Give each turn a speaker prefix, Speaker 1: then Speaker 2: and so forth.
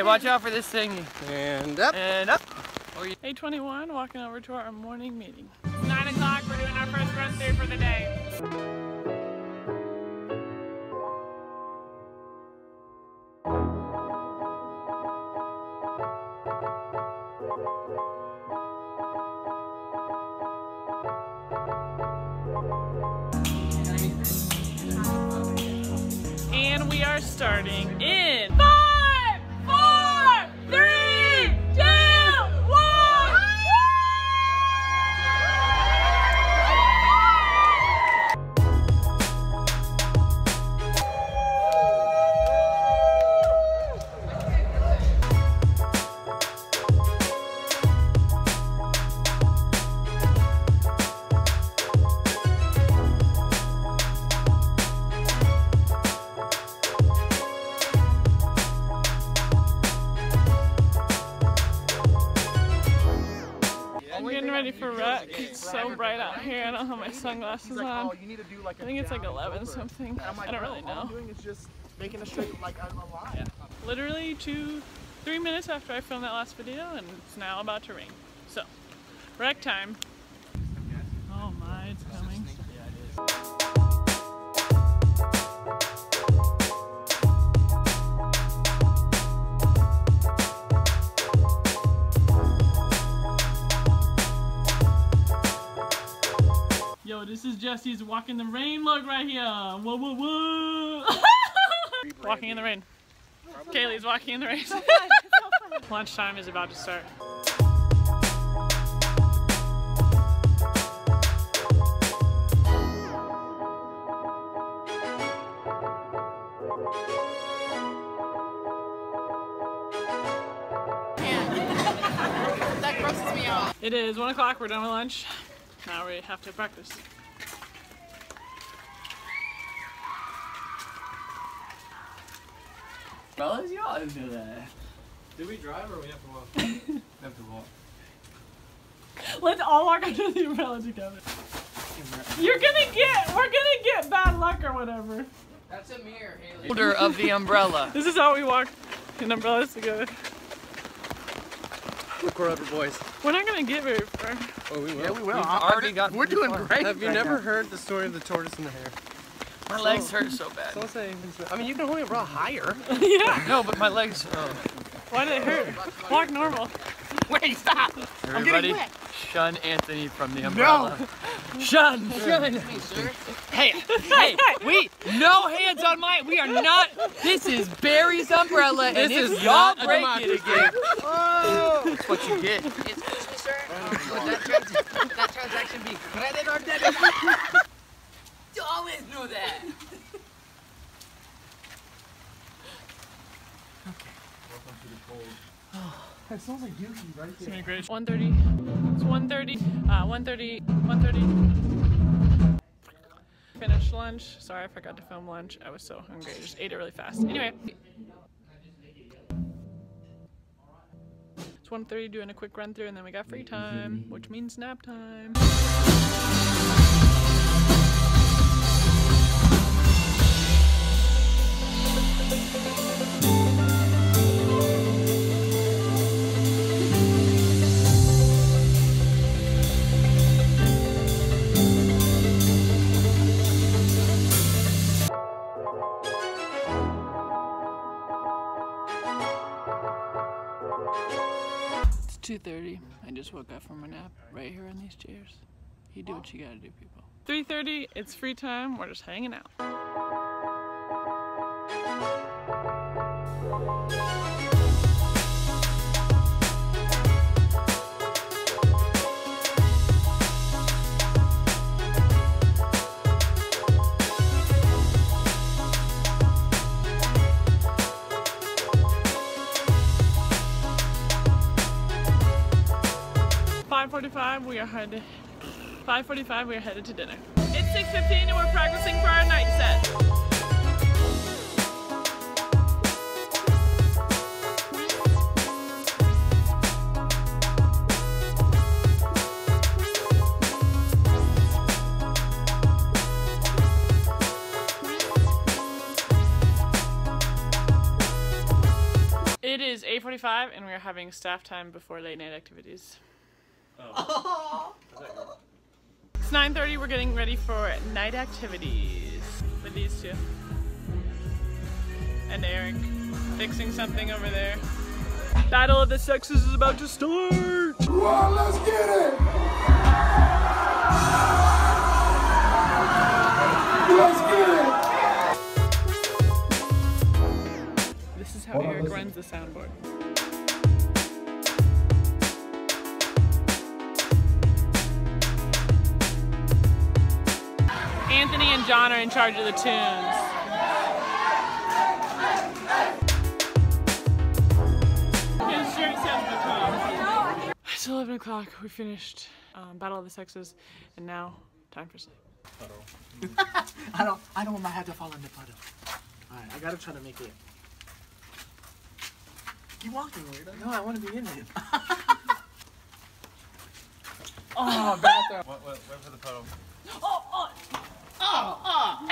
Speaker 1: Hey, watch out for this thing.
Speaker 2: And up.
Speaker 1: And up.
Speaker 3: 821, walking over to our morning meeting. It's 9 o'clock, we're doing our first run through for the day. And we are starting in ready for rec. It's so bright out here. I don't have my sunglasses on.
Speaker 2: Oh, you need to do like
Speaker 3: I think it's like 11 something. I don't really
Speaker 2: All I'm
Speaker 3: know.
Speaker 2: doing is just making a straight like.
Speaker 3: Literally two, three minutes after I filmed that last video, and it's now about to rain. So, rec time. Yo, this is Jesse's walk in the rain look right here. Whoa, whoa, whoa. walking in the rain. Kaylee's walking in the rain. Lunchtime is about to start.
Speaker 4: That grosses me out.
Speaker 3: It is one o'clock. We're done with lunch. Now we have to practice.
Speaker 1: Fellas, you always do that.
Speaker 5: Do we drive or we have to walk? we have to walk.
Speaker 3: Let's all walk under the umbrella together. You're gonna get. We're gonna get bad luck or whatever.
Speaker 4: That's a mirror, Hayley.
Speaker 1: Holder of the umbrella.
Speaker 3: This is how we walk in umbrellas together.
Speaker 2: Look, we're over, boys.
Speaker 3: We're not gonna get very far.
Speaker 2: Oh, we will. Yeah, we will.
Speaker 1: We've
Speaker 2: I-
Speaker 1: already
Speaker 2: I-
Speaker 1: gotten
Speaker 2: We're doing
Speaker 1: far.
Speaker 2: great.
Speaker 5: Have you
Speaker 2: right
Speaker 5: never
Speaker 2: now.
Speaker 5: heard the story of the tortoise and the hare?
Speaker 1: My legs hurt so bad.
Speaker 5: Don't.
Speaker 2: I mean, you can hold it raw higher.
Speaker 3: yeah.
Speaker 1: No, but my legs. Oh.
Speaker 3: Why do they hurt? Walk normal.
Speaker 2: Wait, stop.
Speaker 1: Everybody, shun Anthony from the umbrella. Shun, shun.
Speaker 4: Hey.
Speaker 1: Hey, hey, we no hands on my. We are not. This is Barry's umbrella, and
Speaker 5: This is
Speaker 1: y'all
Speaker 5: not a
Speaker 1: break it again,
Speaker 2: Oh.
Speaker 1: that's what you get.
Speaker 4: Excuse me, sir. Oh, would that, trans that transaction be credit or debit? you always knew that.
Speaker 2: It smells like
Speaker 3: It's great. 1:30. It's 1:30. Uh, 1:30. 1:30. Finished lunch. Sorry, I forgot to film lunch. I was so hungry. I just ate it really fast. Anyway. It's 1:30. Doing a quick run through, and then we got free time, which means nap time. It's 2:30. I just woke up from a nap right here on these chairs. You do what you gotta do, people. 3:30. It's free time. We're just hanging out. Five forty-five. We are headed. Five forty-five. We are headed to dinner. It's six fifteen, and we're practicing for our night set. It is 8.45 and we are having staff time before late night activities. It's 9.30, we're getting ready for night activities with these two. And Eric fixing something over there. Battle of the Sexes is about to start!
Speaker 6: let's get it!
Speaker 3: And John are in charge of the tunes. His shirt says between. It's 11 o'clock. We finished um, Battle of the Sexes, and now time for sleep.
Speaker 2: I don't. I don't want my head to fall in the puddle. All right, I gotta try to make it. Keep walking, weirdo. No, I want to be in it.
Speaker 5: Oh, bathroom. Wait, wait, wait for the puddle.
Speaker 2: John.
Speaker 3: That was awful.